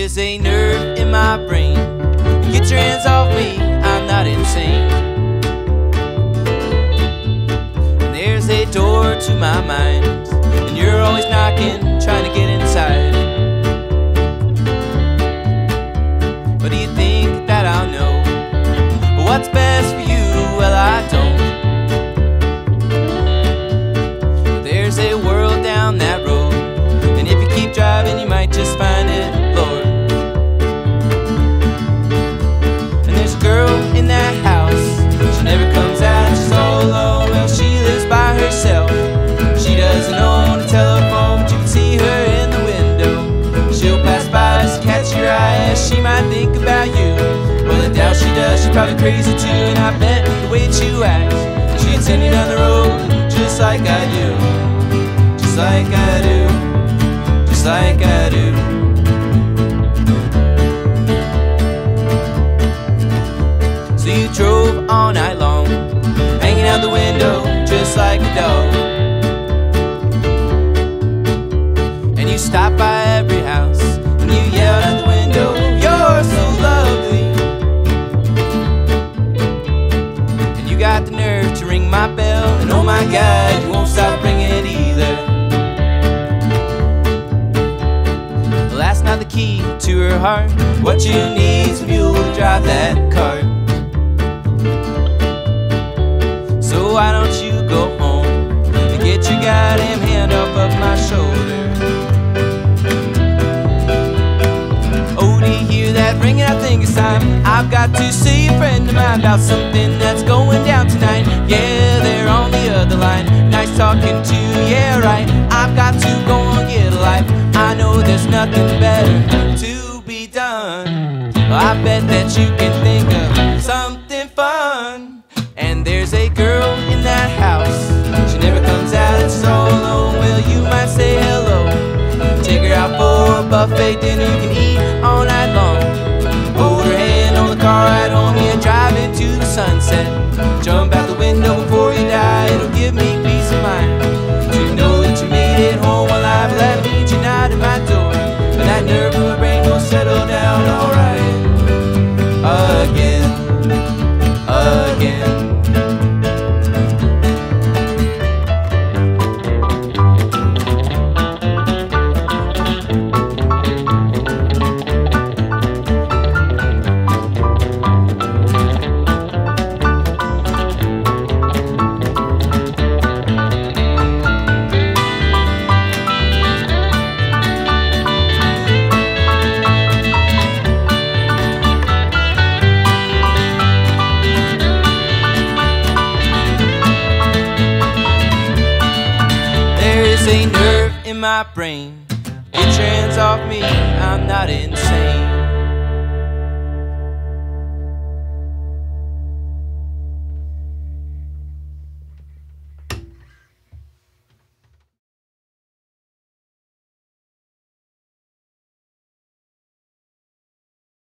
There's a nerve in my brain. Get your hands off me, I'm not insane. And there's a door to my mind, and you're always knocking, trying to get inside. But do you think that I'll know what's best catch your eye, she might think about you. Well, I doubt she does, she's probably crazy too, and I bet the way that you act, she'd send you down the road just like I do, just like I do, just like I do. So you drove all night long, hanging out the window just like a dog. And you stopped by every house You're so lovely. And you got the nerve to ring my bell, and oh my god, you won't stop ringing it either. That's not the key to her heart. What you need's fuel to drive that cart. I've got to see a friend of mine about something that's going down tonight. Yeah, they're on the other line. Nice talking to you, yeah, right. I've got to go and get a life. I know there's nothing better to be done. I bet that you can think of something fun. And there's a girl in that house. She never comes out, all alone. Well, you might say hello. Take her out for a buffet dinner you can eat the a nerve in my brain. Get your off me, I'm not insane.